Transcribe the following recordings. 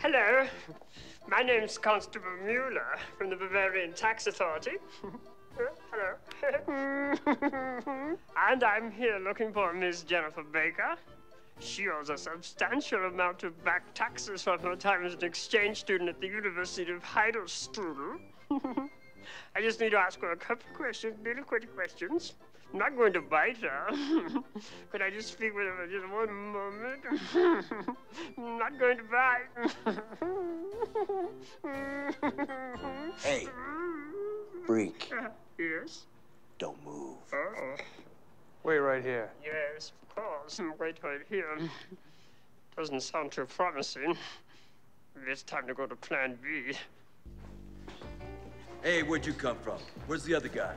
Hello. My name's Constable Mueller from the Bavarian Tax Authority. Uh, hello. and I'm here looking for Miss Jennifer Baker. She owes a substantial amount of back taxes from her time as an exchange student at the University of Heidelstrudel. I just need to ask her a couple of questions, little quick questions. I'm not going to bite her. Could I just speak with her for just one moment? I'm not going to bite. Hey, freak, yes? don't move. Oh, Wait right here. yes, of course. Wait right here. Doesn't sound too promising. It's time to go to Plan B. Hey, where'd you come from? Where's the other guy?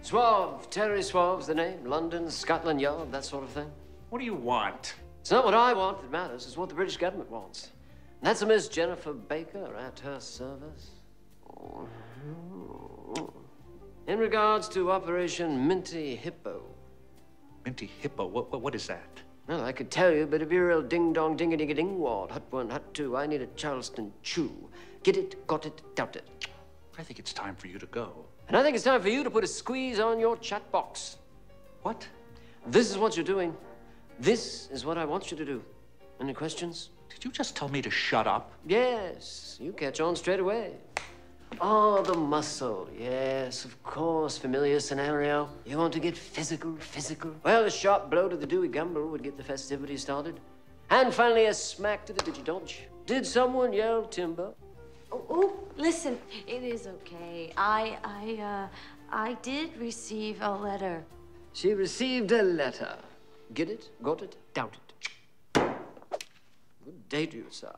Suave, Terry Suave's the name. London, Scotland Yard, that sort of thing. What do you want? It's not what I want that matters, it's what the British government wants. And that's a Miss Jennifer Baker at her service. In regards to Operation Minty Hippo. Minty Hippo? What, what, what is that? Well, I could tell you, but if you're real ding dong ding a ding a ding wad, hut one, hut two, I need a Charleston chew. Get it, got it, doubt it. I think it's time for you to go. And I think it's time for you to put a squeeze on your chat box. What? This is what you're doing. This is what I want you to do. Any questions? Did you just tell me to shut up? Yes, you catch on straight away. Oh, the muscle. Yes, of course. Familiar scenario. You want to get physical, physical. Well, a sharp blow to the Dewey Gumble would get the festivities started. And finally, a smack to the digidonch. Did someone yell timber? Oh, oh, listen, it is okay. I, I, uh, I did receive a letter. She received a letter. Get it? Got it? Doubt it. Good day to you, sir.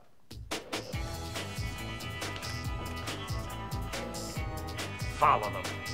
Follow them.